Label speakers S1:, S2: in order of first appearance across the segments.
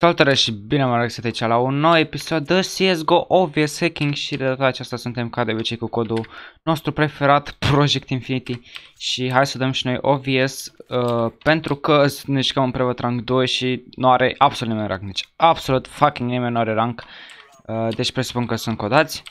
S1: Salutare și bine am regăsit aici la un nou episod de CSGO Obvious Hacking și de data aceasta suntem ca de obicei cu codul nostru preferat Project Infinity. Și hai să dăm și noi Obvious uh, pentru că ne jucăm în Private Rank 2 și nu are absolut nimeni rank, nici absolut fucking nimeni nu are rank. Uh, deci presupun că sunt codați.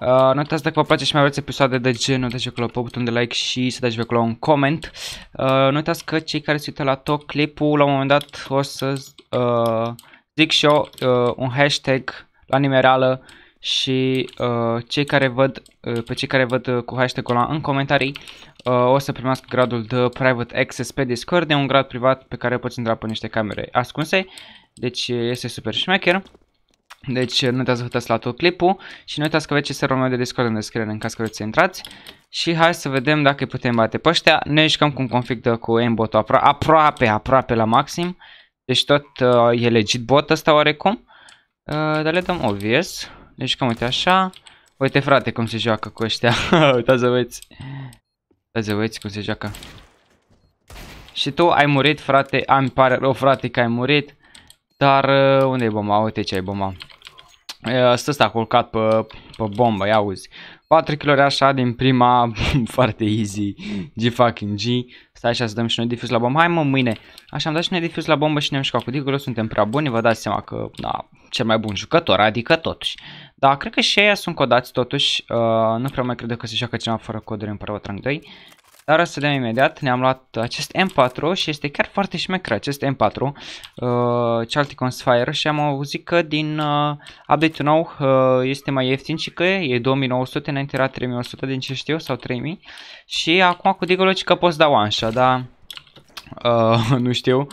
S1: Uh, nu uitați dacă vă place și mai vreți episoade de genul, dați acolo pe butonul de like și să dați acolo un coment. Uh, nu uitați că cei care se uită la tot clipul, la un moment dat o să uh, zic și eu uh, un hashtag la nimerală și uh, cei care văd, uh, pe cei care văd uh, cu hashtag-ul ăla în comentarii uh, o să primească gradul de private access pe Discord, e un grad privat pe care poți intra pe niște camere ascunse, deci este super șmecher. Deci nu uitați să uitați la tot clipul și nu uitați că aveți serverul meu de Discord în descriere în caz că vreți să intrați. Și hai să vedem dacă îi putem bate pe ăștia. Ne jucăm cu un config de cu aimbot apro aproape, aproape la maxim. Deci tot uh, e legit bot ăsta oarecum. Uh, dar le dăm obvious. Ne jucăm uite așa. Uite frate cum se joacă cu ăștia. Uitați să vezi. Uitați să vezi cum se joacă. Și tu ai murit frate. Am pare rău frate că ai murit. Dar uh, unde e bomba? Uite ce ai bomba. Stă ăsta culcat pe, pe bombă, ia uzi. 4 kg așa din prima, foarte easy, G fucking G. Stai așa să dăm și noi difuz la bombă. Hai mă, mâine. Așa am dat și noi difuz la bombă și ne-am jucat cu Digolo, suntem prea buni, vă dați seama că, da, cel mai bun jucător, adică totuși. Da, cred că și ei sunt codați totuși, uh, nu prea mai cred că se joacă cineva fără coduri în Pro Rank 2. Dar o să vedem imediat, ne-am luat acest M4 și este chiar foarte șmecher acest M4 uh, Chalticon Spire și am auzit că din uh, update-ul nou uh, este mai ieftin și că e 2900, înainte era 3100 din ce știu sau 3000 și acum cu Digoloci că poți da one shot, dar uh, nu știu.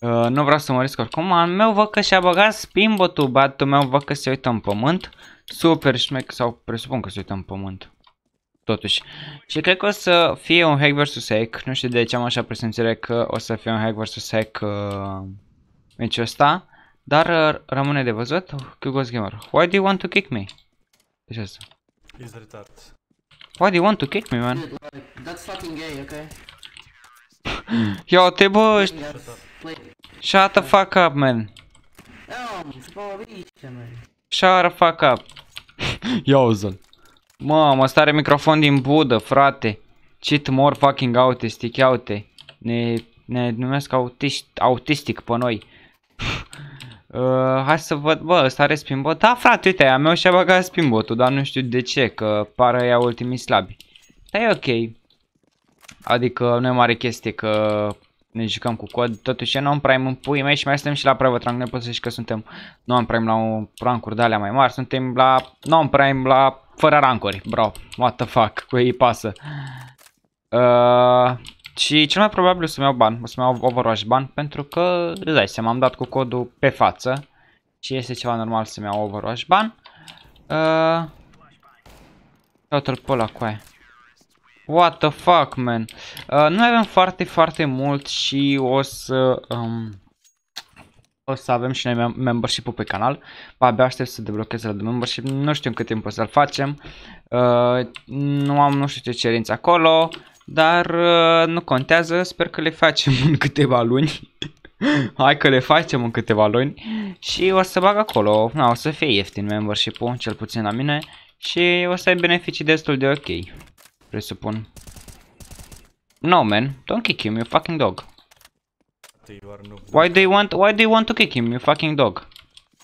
S1: Uh, nu vreau să mă risc oricum, al meu văd că și-a băgat spinbotul, batul meu văd că se uită în pământ, super șmec, sau presupun că se uită în pământ totuși. Și cred că o să fie un hack vs hack, nu știu de ce am așa presimțire că o să fie un hack vs hack uh, meciul ăsta, dar uh, rămâne de văzut. Kugos Gamer, why do you want to kick me? Deci asta.
S2: He's retard.
S1: Why do you want to kick me, man?
S3: Dude, like, that's fucking gay, okay?
S1: Yo, te bă,
S3: Play.
S1: shut the fuck up, man.
S3: Não, ficou bicha, mano.
S1: Shut the fuck up. Ia uzi Mamă, ăsta are microfon din budă, frate. Cheat more fucking autistic, ia uite. Ne, ne numesc autist, autistic pe noi. uh, hai să văd, bă, ăsta are spinbot. Da, frate, uite, a meu și-a băgat spinbotul, dar nu știu de ce, că pară ea ultimii slabi. Dar e ok. Adică nu e mare chestie că ne jucăm cu cod, totuși e non-prime în pui mei și mai suntem și la private rank, ne pot să zici că suntem non-prime la un rancuri de alea mai mari, suntem la non-prime la fără rancuri, bro, what the fuck, cu ei pasă. Uh, și cel mai probabil o să-mi iau ban, o să-mi iau Overwatch ban, pentru că, îți dai seama, am dat cu codul pe față și este ceva normal să-mi iau Overwatch ban. Uh, Totul pe ăla cu aia. What the fuck, man? Uh, nu avem foarte, foarte mult și o să... Um, o să avem și noi membership-ul pe canal. Ba, abia aștept să deblochez la de membership. Nu știu în cât timp o să-l facem. Uh, nu am nu știu ce cerințe acolo. Dar uh, nu contează. Sper că le facem în câteva luni. Hai că le facem în câteva luni. Și o să bag acolo. Na, o să fie ieftin membership-ul, cel puțin la mine. Și o să ai beneficii destul de ok. Presupun. No, man. Don't kick him, you fucking dog. Why do you want, why do you want to kick him, you fucking dog?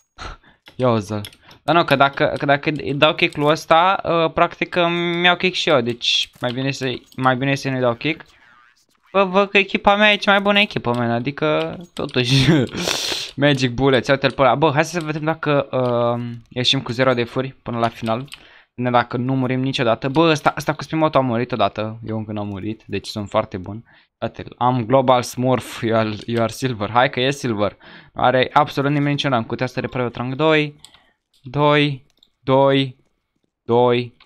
S1: Ia uzi Dar nu, că dacă, că dacă îi dau kick-ul ăsta, uh, practic îmi iau kick și eu, deci mai bine să, mai bine să nu dau kick. Bă, văd că echipa mea e cea mai bună echipă, man, adică totuși Magic Bullets, uite-l pe ăla. Bă, hai să vedem dacă uh, ieșim cu 0 de furi până la final. Ne dacă nu murim niciodată. Bă, ăsta, ăsta cu spin a murit odată. Eu încă n-am murit, deci sunt foarte bun. Uite, am Global Smurf, you are, you are Silver. Hai că e Silver. Nu are absolut nimeni niciun rang. Cutea asta de Private Rank 2. 2. 2. 2.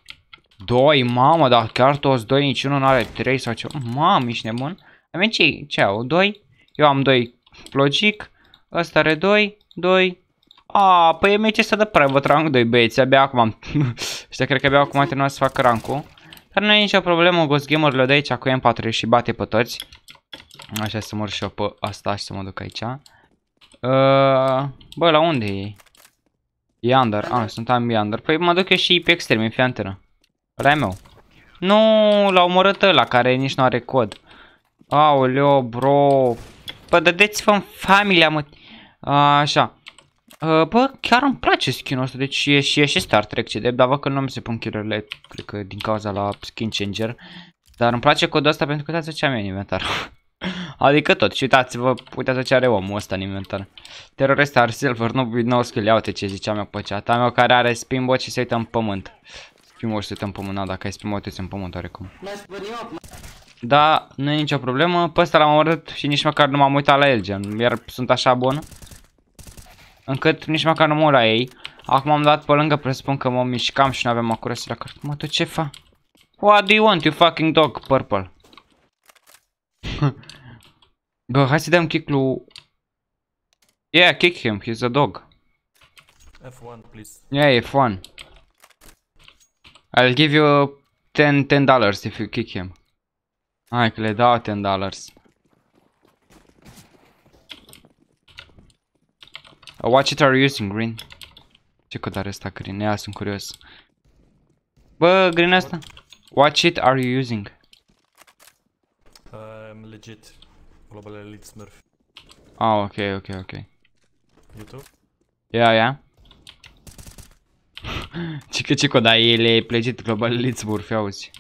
S1: 2, mamă, dar chiar toți 2, niciunul nu are 3 sau ceva. Mamă, ești nebun? Avem ce, ce au? 2? Eu am 2 logic. Ăsta are 2, 2, a, păi e meci să dă private rank 2 băieți, abia acum Ăștia cred că abia acum terminat să facă rankul Dar nu e nicio problemă, Ghost Gamer-urile de aici cu M4 și bate pe toți Așa să mor și eu pe asta și să mă duc aici Uh, bă, la unde e? E under. Ah, sunt am e under. Păi mă duc eu și pe extrem, fie antenă. Ăla e meu. Nu, l-a omorât ăla care nici nu are cod. Aoleo, bro. Bă, dădeți-vă în familia, mă. Așa. Uh, bă, chiar îmi place skin-ul ăsta, deci e și, e și Star Trek CD, dar văd că nu mi se pun kill cred că din cauza la skin changer. Dar îmi place codul ăsta pentru că uitați ce am eu în inventar. adică tot, și uitați-vă, uitați ce are omul ăsta în inventar. Terorist are silver, nu, no skill, ia uite ce ziceam eu pe chat. Am eu care are spinbot și se uită în pământ. Spinbot și se uită în pământ, da, dacă ai spinbot, uite în pământ oarecum.
S3: Nice, bunny up,
S1: Da, nu e nicio problemă, pe ăsta l-am omorât și nici măcar nu m-am uitat la el, gen, iar sunt așa bun. Încât nici măcar nu mă la ei. Acum am dat pe lângă, presupun că mă mișcam și nu aveam acurație la carte. Mă, tu ce fa? What do you want, you fucking dog, purple? Bă, hai să dăm kick lui... Yeah, kick him, he's a dog.
S2: F1, please.
S1: Yeah, e fun. I'll give you 10, 10 dollars if you kick him. Hai că le dau 10 dollars. Uh, what shit are you using, Green? Ce cod are ăsta, Green? Ia, sunt curios. Bă, Green ăsta? What shit are you using?
S2: I'm legit. Global Elite Smurf.
S1: Ah, ok, ok, ok.
S2: YouTube?
S1: Ia, ia. Ce că ce cod ai, el e legit Global Elite Smurf, auzi.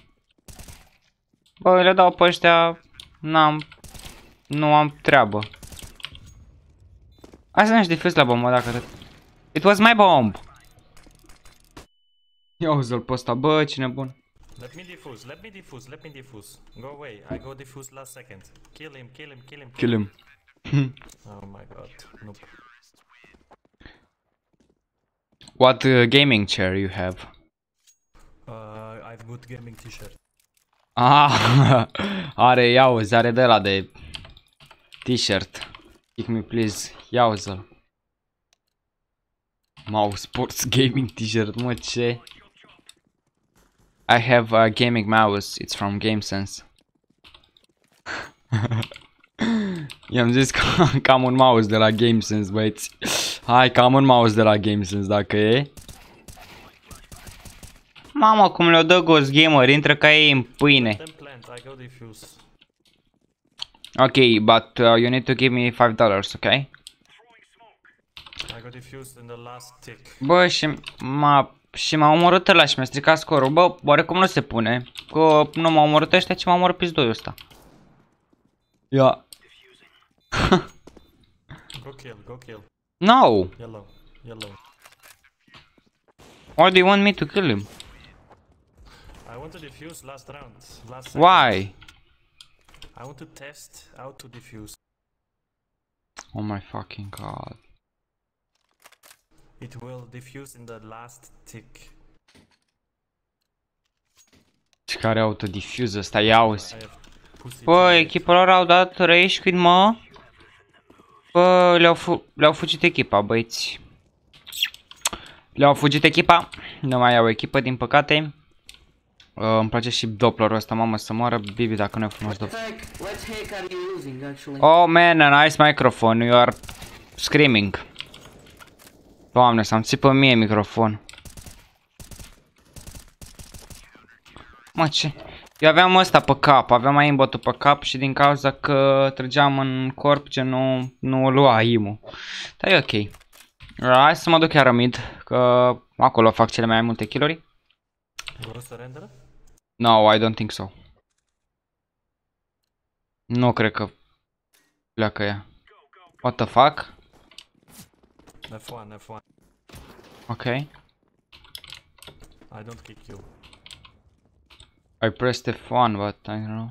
S1: Bă, le dau pe ăștia, n-am, nu am treabă. Hai să ne defuz la bombă dacă atât. It was my bomb! Ia uzi-l pe ăsta, bă, cine bun.
S2: Let me defuse, let me defuse, let me defuse. Go away, I go defuse last second. Kill him, kill him, kill him.
S1: Kill him.
S2: Oh my god, nope.
S1: What uh, gaming chair you have?
S2: Uh, I've good gaming t-shirt.
S1: Ah, are, ia uzi, are de la de t-shirt. Kick me please, ia uzi-l. Mouse Sports Gaming t-shirt, mă ce? I have a gaming mouse, it's from GameSense. I-am zis că, că am un mouse de la GameSense, băieți. Hai că am un mouse de la GameSense, dacă e. Mamă, cum le-o dă Ghost Gamer, intră ca ei în pâine.
S2: Then plant, I go defuse.
S1: Okay, but uh, you need to give me five dollars, okay?
S2: I go defuse in the last tick.
S1: Bă, și m-a și m-a omorât ăla și mi-a stricat scorul. Bă, oarecum nu se pune. Că nu m-a omorât ăștia, ci m-a omorât pizdoiul ăsta. Ia.
S2: Go kill, go kill.
S1: No!
S2: Yellow, yellow.
S1: Why do you want me to kill him?
S2: I want to defuse last round. Last second.
S1: Why?
S2: I want to test how to defuse.
S1: Oh my fucking god.
S2: It will defuse in the last tick.
S1: Ce care autodifuză ăsta, ia auzi.
S2: I have pussy.
S1: Bă,
S2: to-
S1: echipa lor au dat rage quit, mă. Bă, le-au fu le-au fugit echipa, băieți. Le-au fugit echipa. Nu mai au echipă, din păcate. Uh, îmi place și Dopplerul ăsta, mamă, să moară Bibi dacă nu e frumos
S3: What
S1: Doppler.
S3: heck, what heck are you using actually?
S1: Oh man, a nice microphone, you are screaming. Doamne, să-mi țipă mie microfon. Mă, ce? Eu aveam ăsta pe cap, aveam aimbot pe cap și din cauza că trăgeam în corp ce nu, nu o lua imu. Dar e ok. Hai să mă duc chiar mid, că acolo fac cele mai multe kill-uri.
S2: Go surrender?
S1: No, I don't think so. Nu cred că pleacă ea. What the fuck?
S2: F1, F1.
S1: Ok.
S2: I don't kick you.
S1: I pressed F1, but I don't know.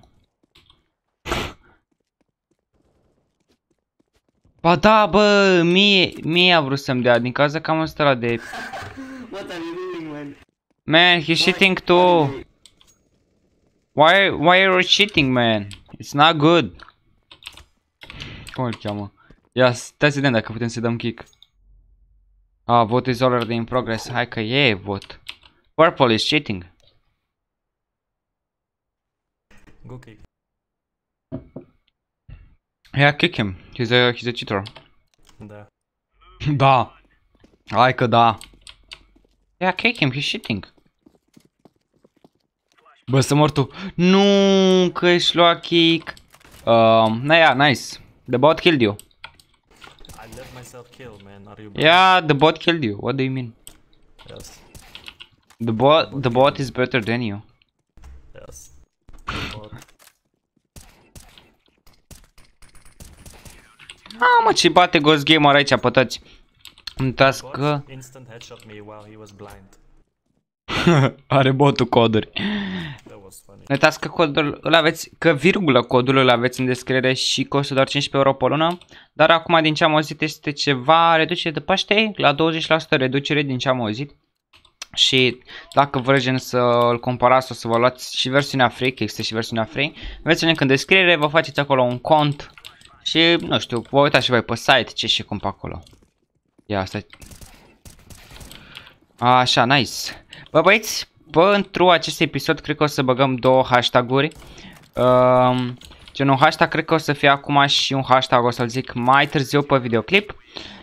S1: Ba da, bă, mie, mie a vrut să-mi dea, din cauza că am ăsta ăla de...
S3: What are you doing, man?
S1: Man, he's cheating too. Why, why are you cheating, man? It's not good. Cum îl cheamă? Ia, stai să vedem dacă putem să dăm kick. Ah, vote is already in progress. Hai că e vot. Purple is cheating.
S2: Go kick.
S1: Yeah, kick him. He's a he's a cheater.
S2: Da.
S1: Da. Hai că da. Yeah, kick him, he's shitting. Bă, să mor tu. Nu, că ești lua kick. Um, na, yeah, nice. The bot killed you.
S2: I let myself kill, man. Are you?
S1: Yeah, the bot killed you. What do you mean?
S2: Yes.
S1: The bot, the bot is better than you.
S2: Yes. Or
S1: Mamă, ce bate Ghost Gamer aici pe toți. Uitați că
S2: bot instant headshot me while he was blind.
S1: are botul coduri.
S2: That was funny.
S1: Uitați că codul îl aveți, că virgulă codul îl aveți în descriere și costă doar 15 euro pe lună. Dar acum din ce am auzit este ceva reducere de Paște la 20% reducere din ce am auzit. Și dacă vreți să îl comparați o să vă luați și versiunea free, că există și versiunea free, veți link în descriere, vă faceți acolo un cont și nu știu, vă uitați și voi pe site ce și cum pe acolo. Ia asta Așa, nice. Bă băieți, pentru acest episod cred că o să băgăm două hashtag-uri. Um, genul hashtag cred că o să fie acum și un hashtag, o să-l zic mai târziu pe videoclip.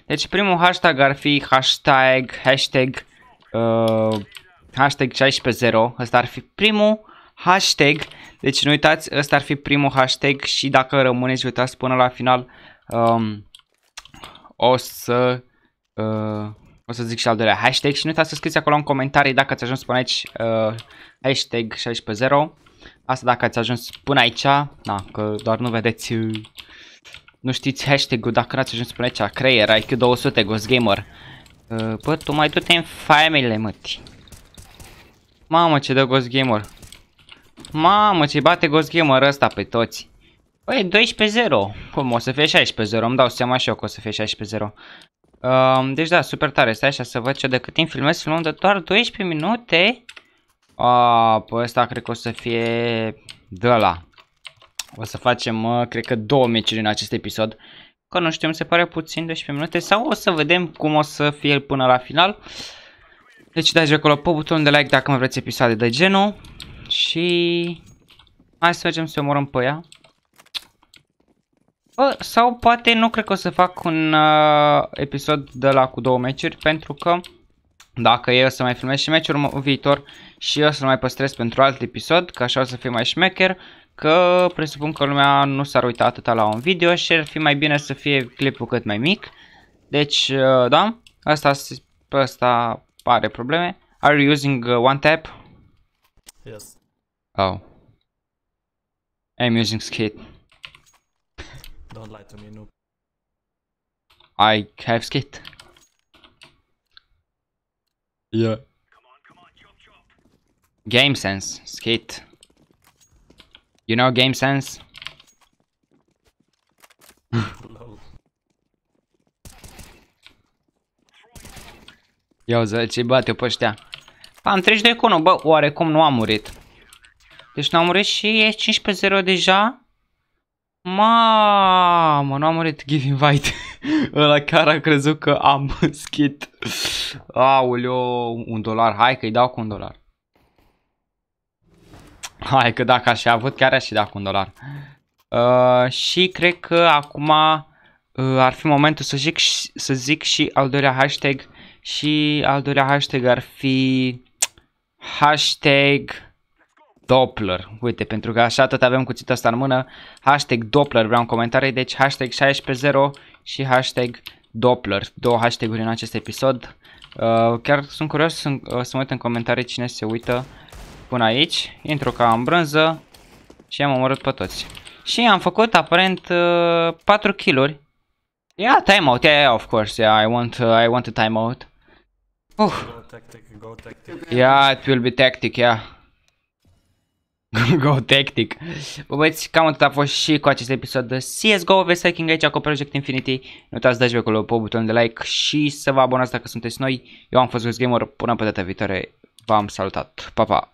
S1: Deci primul hashtag ar fi hashtag, hashtag, uh, hashtag 16.0. Ăsta ar fi primul hashtag. Deci nu uitați, ăsta ar fi primul hashtag și dacă rămâneți uitați până la final, um, o să... Uh, o să zic și al doilea hashtag și nu uitați să scrieți acolo în comentarii dacă ați ajuns până aici uh, hashtag 16.0 Asta dacă ați ajuns până aici, na, că doar nu vedeți, uh, nu știți hashtag-ul dacă nu ați ajuns până aici, creier, IQ 200, Ghost Gamer. Uh, bă, tu mai du-te în family, măti. Mamă, ce dă Ghost Gamer. Mamă, ce bate Ghost Gamer ăsta pe toți. Băi, 12-0. Cum, o să fie 16-0, îmi dau seama și eu că o să fie 16-0. Um, deci da, super tare, stai așa să văd ce de cât timp filmez, filmăm de doar 12 minute. A, pe ăsta cred că o să fie de la. O să facem, uh, cred că două meciuri în acest episod. Că nu știu, mi se pare puțin 12 minute sau o să vedem cum o să fie până la final. Deci dați acolo pe butonul de like dacă mai vreți episoade de genul. Și hai să mergem să omorăm pe ea. Bă, sau poate nu cred că o să fac un uh, episod de la cu două meciuri pentru că dacă eu o să mai filmez și meciul viitor și eu să mai păstrez pentru alt episod, că așa o să fie mai șmecher, că presupun că lumea nu s-ar uita atâta la un video și ar fi mai bine să fie clipul cât mai mic. Deci, uh, da, asta, asta are probleme. Are you using uh, one tap?
S2: Yes.
S1: Oh. I'm using skate.
S2: Don't lie to me, noob.
S1: I have skate. Yeah. Game sense, skate. You know game sense?
S2: Lol.
S1: Ia uzi, ce bate pe ăștia. Am 32 cu 1, bă, oarecum nu am murit. Deci nu am murit și e 15-0 deja. Mamă, nu am murit, give invite. Ăla chiar a crezut că am skit. Aoleo, un dolar, hai că-i dau cu un dolar. Hai că dacă aș fi avut, chiar aș fi dat cu un dolar. Uh, și cred că acum uh, ar fi momentul să zic, să zic și al doilea hashtag. Și al doilea hashtag ar fi hashtag Doppler. Uite, pentru că așa tot avem cuțitul ăsta în mână. Hashtag Doppler vreau în comentarii, deci hashtag 16.0 și hashtag Doppler. Două hashtag-uri în acest episod. Uh, chiar sunt curios să, uh, să mă uit în comentarii cine se uită până aici. Intru ca în brânză și am omorât pe toți. Și am făcut aparent uh, 4 kill-uri. Yeah, timeout, yeah, yeah, of course, yeah, I want, uh, I want a timeout. Uh,
S2: Go tactic, go tactic.
S1: yeah, it will be tactic, yeah. Go tactic. Bă băieți, cam atât a fost și cu acest episod de CSGO vs Hacking aici cu Project Infinity. Nu uitați dați acolo pe butonul de like și să vă abonați dacă sunteți noi. Eu am fost Gamer, până pe data viitoare. V-am salutat. Pa, pa!